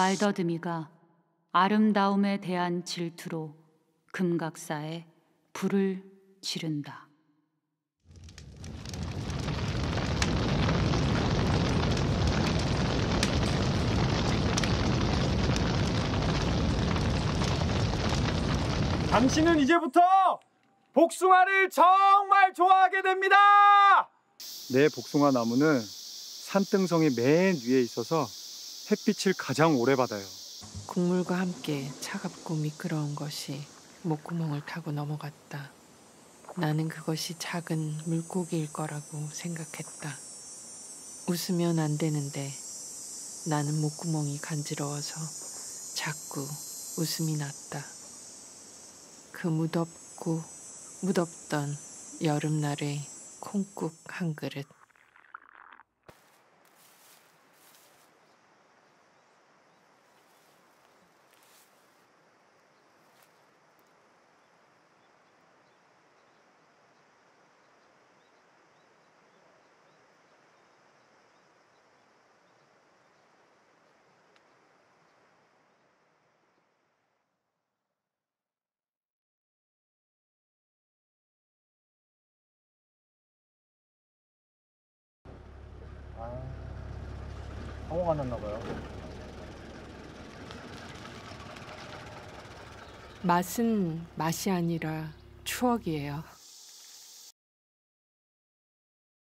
말더듬이가 아름다움에 대한 질투로 금각사에 불을 지른다. 당신은 이제부터 복숭아를 정말 좋아하게 됩니다. 내 복숭아 나무는 산등성이 맨 위에 있어서 햇빛을 가장 오래 받아요. 국물과 함께 차갑고 미끄러운 것이 목구멍을 타고 넘어갔다. 나는 그것이 작은 물고기일 거라고 생각했다. 웃으면 안 되는데 나는 목구멍이 간지러워서 자꾸 웃음이 났다. 그 무덥고 무덥던 여름날의 콩국 한 그릇. 상호가 났나 봐요. 맛은 맛이 아니라 추억이에요.